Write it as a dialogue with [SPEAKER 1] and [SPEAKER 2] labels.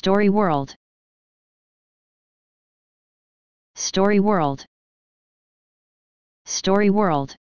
[SPEAKER 1] Story World. Story World. Story World.